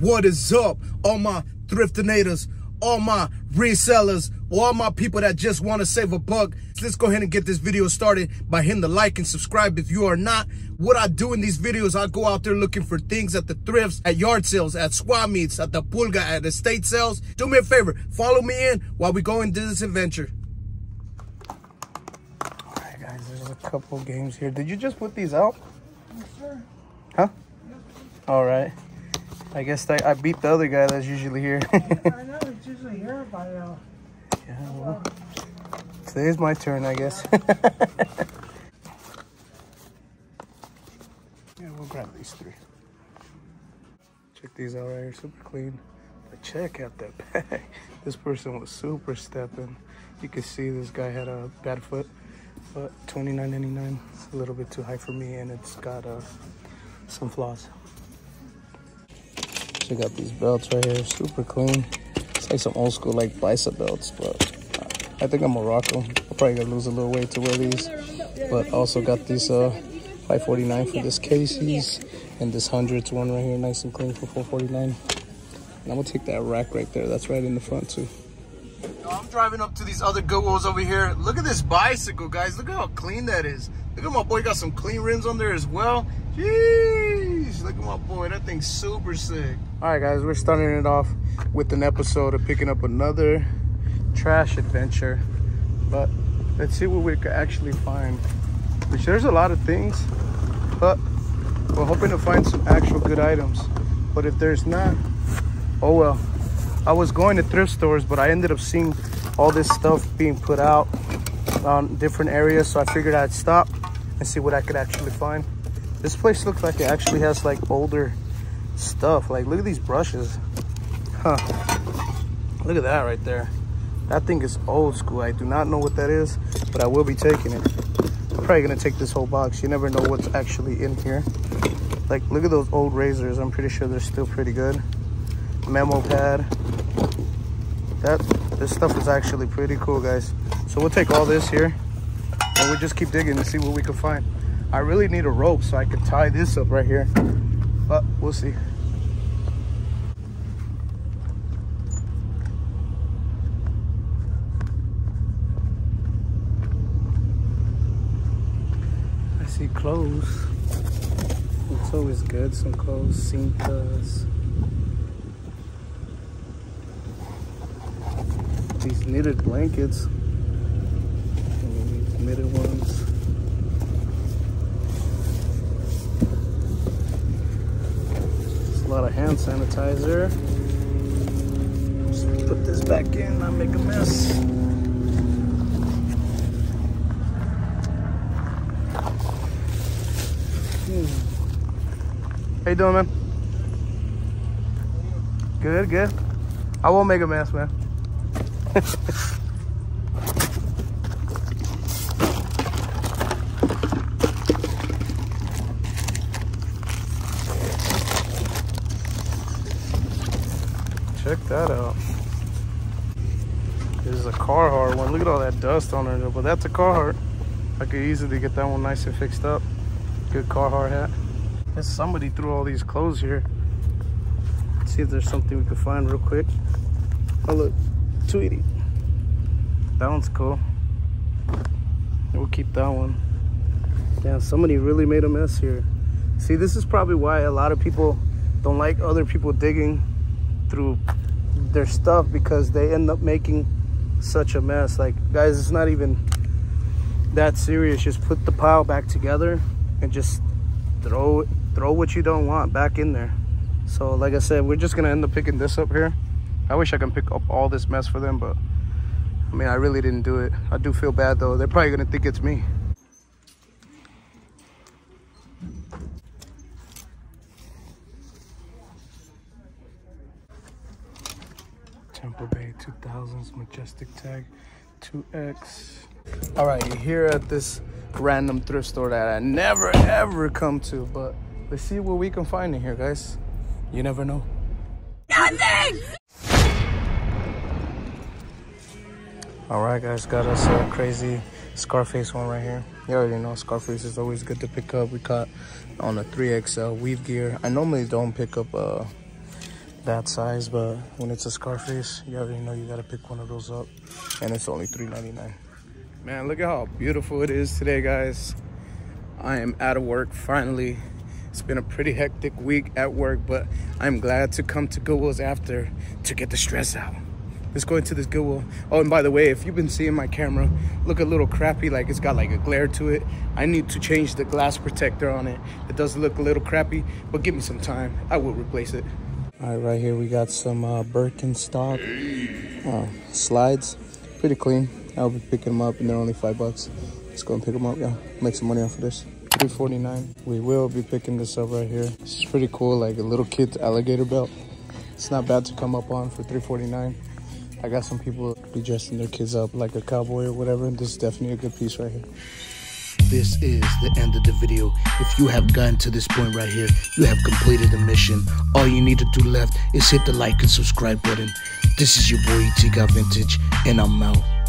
What is up, all my thriftinators, all my resellers, all my people that just want to save a buck? Let's go ahead and get this video started by hitting the like and subscribe if you are not. What I do in these videos, I go out there looking for things at the thrifts, at yard sales, at swap meets, at the pulga, at estate sales. Do me a favor, follow me in while we go into this adventure. All right, guys, there's a couple games here. Did you just put these out? Yes, sir. Huh? All right. I guess I, I beat the other guy that's usually here. I know it's usually here by now. yeah, well, today's my turn, I guess. yeah, we'll grab these three. Check these out right here, super clean. But check out that bag. This person was super stepping. You can see this guy had a bad foot, but $29.99. It's a little bit too high for me, and it's got uh, some flaws. Check out these belts right here, super clean. It's like some old school like bicep belts, but I think I'm gonna rock them. I'm probably gonna lose a little weight to wear these, but also got these uh 549 for this Casey's and this hundreds one right here, nice and clean for 449. And I'm gonna take that rack right there. That's right in the front too. I'm driving up to these other Goodwills over here. Look at this bicycle, guys. Look how clean that is. Look at my boy got some clean rims on there as well. Jeez, look at my boy. That thing's super sick. All right, guys, we're starting it off with an episode of picking up another trash adventure. But let's see what we can actually find. Which there's a lot of things, but we're hoping to find some actual good items. But if there's not, oh well. I was going to thrift stores, but I ended up seeing all this stuff being put out on different areas. So I figured I'd stop and see what I could actually find. This place looks like it actually has like older stuff. Like, look at these brushes. Huh. Look at that right there. That thing is old school. I do not know what that is, but I will be taking it. I'm probably gonna take this whole box. You never know what's actually in here. Like, look at those old razors. I'm pretty sure they're still pretty good. Memo pad. That, this stuff is actually pretty cool, guys. So we'll take all this here and we'll just keep digging to see what we can find. I really need a rope so I can tie this up right here, but we'll see. I see clothes. It's always good, some clothes, cintas. These knitted blankets. And these knitted ones. There's a lot of hand sanitizer. Just put this back in, not make a mess. Hmm. How you doing, man? Good, good. I won't make a mess, man. Check that out. This is a Carhartt one. Look at all that dust on it, but that's a Carhartt. I could easily get that one nice and fixed up. Good Carhartt hat. Guess somebody threw all these clothes here. Let's see if there's something we can find real quick. Oh look, Tweety. That one's cool. We'll keep that one. Yeah, somebody really made a mess here. See, this is probably why a lot of people don't like other people digging through their stuff because they end up making such a mess. Like, guys, it's not even that serious. Just put the pile back together and just throw throw what you don't want back in there. So, like I said, we're just gonna end up picking this up here. I wish I can pick up all this mess for them, but I mean, I really didn't do it. I do feel bad though. They're probably gonna think it's me. Tampa Bay 2000s Majestic Tag 2X. All right, here at this random thrift store that I never ever come to, but let's see what we can find in here, guys. You never know. Nothing! All right, guys, got us a crazy Scarface one right here. You already know Scarface is always good to pick up. We caught on a 3XL weave gear. I normally don't pick up uh, that size, but when it's a Scarface, you already know you gotta pick one of those up, and it's only $3.99. Man, look at how beautiful it is today, guys. I am out of work finally. It's been a pretty hectic week at work, but I'm glad to come to Goodwill's after to get the stress out. Let's go into this Goodwill. Oh, and by the way, if you've been seeing my camera, look a little crappy, like it's got like a glare to it. I need to change the glass protector on it. It does look a little crappy, but give me some time. I will replace it. All right, right here we got some uh, Birkenstock uh, slides. Pretty clean. I'll be picking them up and they're only five bucks. Let's go and pick them up, yeah. Make some money off of this. 349 We will be picking this up right here. This is pretty cool, like a little kid's alligator belt. It's not bad to come up on for 349 I got some people be dressing their kids up like a cowboy or whatever. This is definitely a good piece right here. This is the end of the video. If you have gotten to this point right here, you have completed the mission. All you need to do left is hit the like and subscribe button. This is your boy ET Got Vintage, and I'm out.